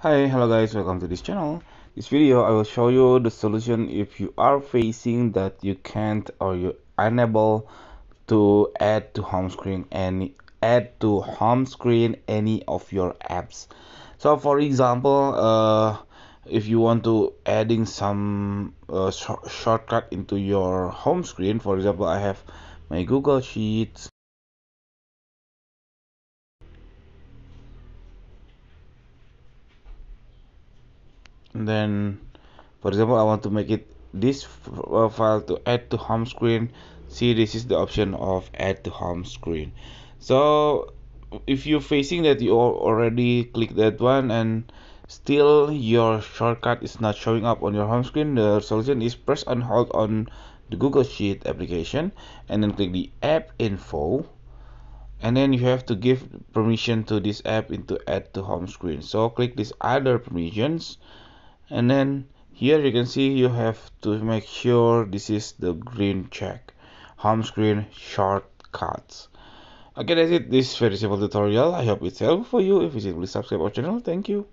Hi, hello guys, welcome to this channel. This video I will show you the solution if you are facing that you can't or you unable to add to home screen any add to home screen any of your apps. So for example, uh, if you want to adding some uh, sh shortcut into your home screen, for example, I have my Google Sheets then for example I want to make it this uh, file to add to home screen. See this is the option of add to home screen. So if you're facing that you already click that one and still your shortcut is not showing up on your home screen. The solution is press and hold on the Google Sheet application and then click the app info. And then you have to give permission to this app into add to home screen. So click this other permissions and then here you can see you have to make sure this is the green check. Home screen shortcuts. Okay that's it. This very simple tutorial. I hope it's helpful for you. If you please subscribe our channel. Thank you